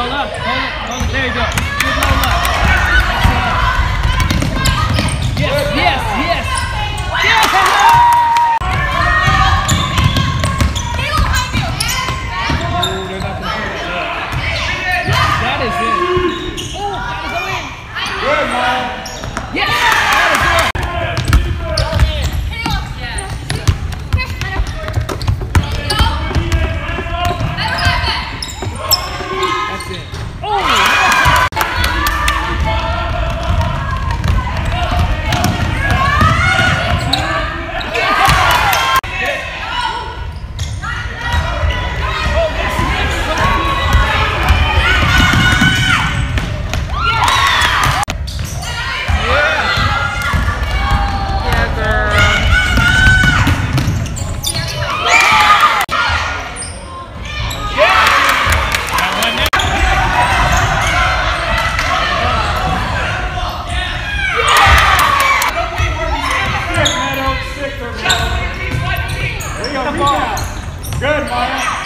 roll up. Hold it. Hold it. There you go. Good, Maya.